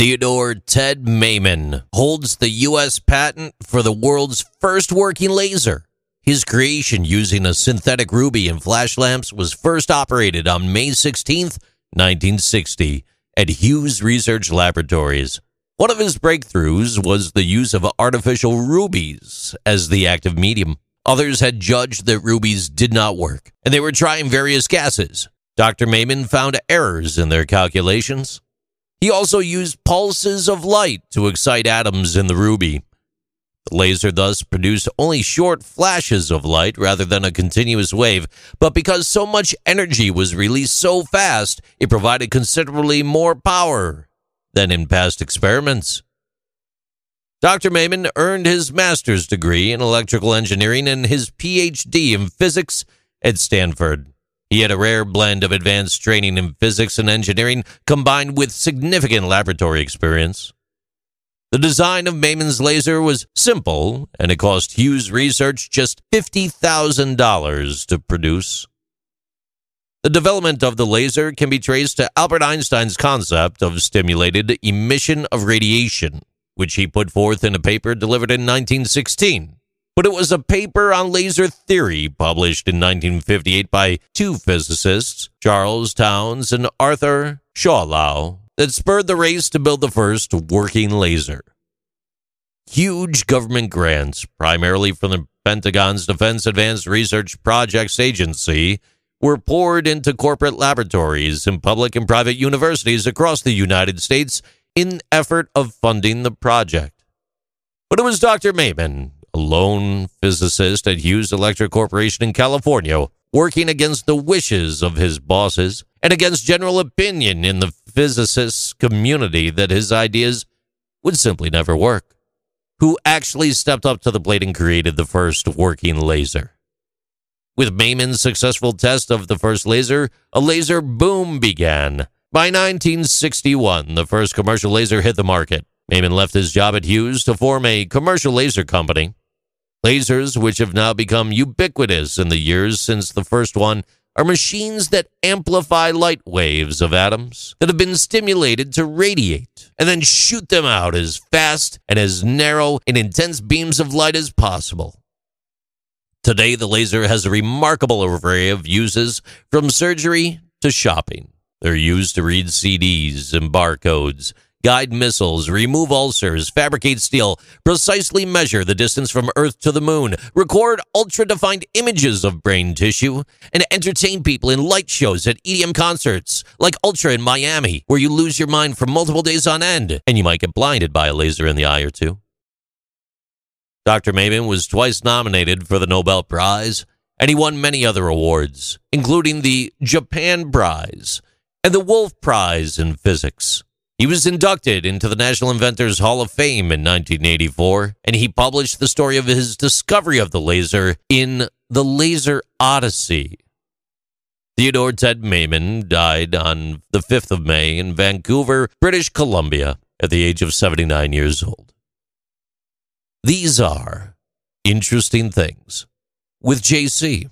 Theodore Ted Maiman holds the U.S. patent for the world's first working laser. His creation using a synthetic ruby and flash lamps was first operated on May 16, 1960, at Hughes Research Laboratories. One of his breakthroughs was the use of artificial rubies as the active medium. Others had judged that rubies did not work, and they were trying various gases. Dr. Maiman found errors in their calculations. He also used pulses of light to excite atoms in the ruby. The laser thus produced only short flashes of light rather than a continuous wave, but because so much energy was released so fast, it provided considerably more power than in past experiments. Dr. Maiman earned his master's degree in electrical engineering and his PhD in physics at Stanford. He had a rare blend of advanced training in physics and engineering combined with significant laboratory experience. The design of Maiman's laser was simple, and it cost Hughes Research just $50,000 to produce. The development of the laser can be traced to Albert Einstein's concept of stimulated emission of radiation, which he put forth in a paper delivered in 1916 but it was a paper on laser theory published in 1958 by two physicists, Charles Townes and Arthur Schawlow, that spurred the race to build the first working laser. Huge government grants, primarily from the Pentagon's Defense Advanced Research Projects Agency, were poured into corporate laboratories and public and private universities across the United States in effort of funding the project. But it was Dr. Maiman a lone physicist at Hughes Electric Corporation in California, working against the wishes of his bosses and against general opinion in the physicists community that his ideas would simply never work, who actually stepped up to the plate and created the first working laser. With Maiman's successful test of the first laser, a laser boom began. By 1961, the first commercial laser hit the market. Maiman left his job at Hughes to form a commercial laser company. Lasers, which have now become ubiquitous in the years since the first one, are machines that amplify light waves of atoms that have been stimulated to radiate and then shoot them out as fast and as narrow and intense beams of light as possible. Today, the laser has a remarkable array of uses from surgery to shopping. They're used to read CDs and barcodes guide missiles, remove ulcers, fabricate steel, precisely measure the distance from Earth to the moon, record ultra defined images of brain tissue, and entertain people in light shows at EDM concerts like Ultra in Miami, where you lose your mind for multiple days on end and you might get blinded by a laser in the eye or two. Dr. Maiman was twice nominated for the Nobel Prize, and he won many other awards, including the Japan Prize and the Wolf Prize in Physics. He was inducted into the National Inventors Hall of Fame in 1984, and he published the story of his discovery of the laser in The Laser Odyssey. Theodore Ted Maiman died on the 5th of May in Vancouver, British Columbia, at the age of 79 years old. These are interesting things with JC.